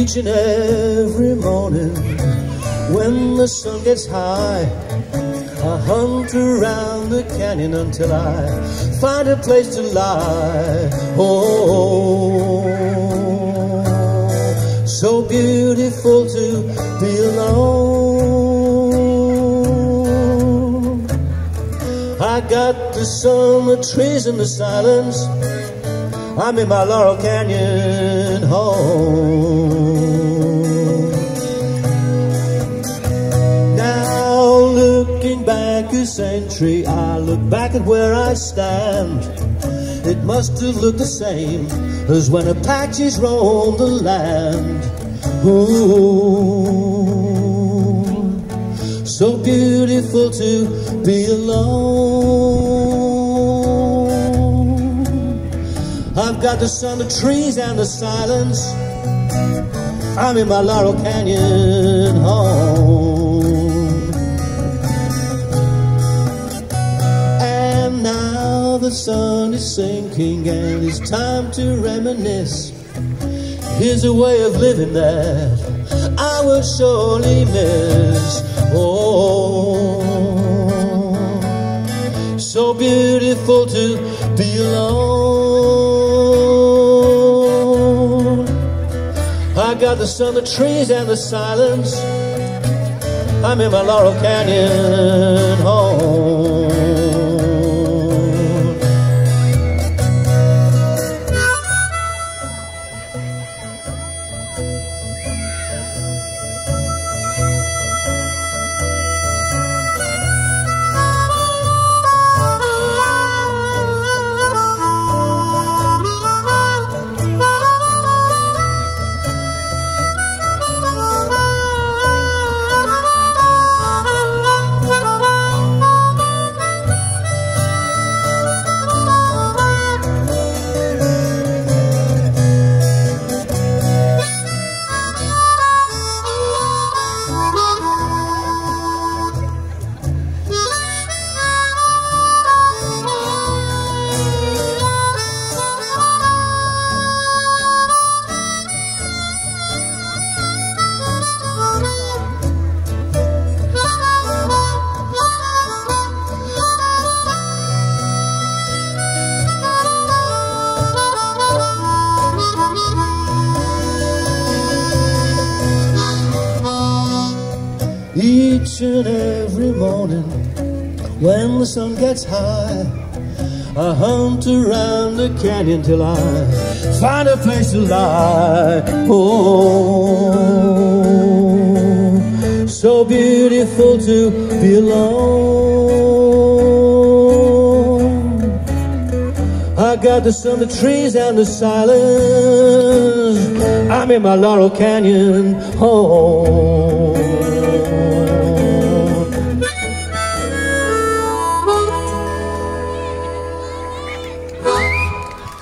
Each and every morning when the sun gets high, I hunt around the canyon until I find a place to lie. Oh, so beautiful to be alone. I got the sun, the trees, and the silence. I'm in my Laurel Canyon home. Century, I look back at where I stand. It must have looked the same as when Apaches roamed the land. Ooh, so beautiful to be alone. I've got the sun, the trees, and the silence. I'm in my Laurel Canyon home. Sun is sinking and it's time to reminisce. Here's a way of living that I will surely miss. Oh, so beautiful to be alone. I got the sun, the trees, and the silence. I'm in my Laurel Canyon home. Each and every morning when the sun gets high, I hunt around the canyon till I find a place to lie. Oh, so beautiful to be alone. I got the sun, the trees, and the silence. I'm in my Laurel Canyon home.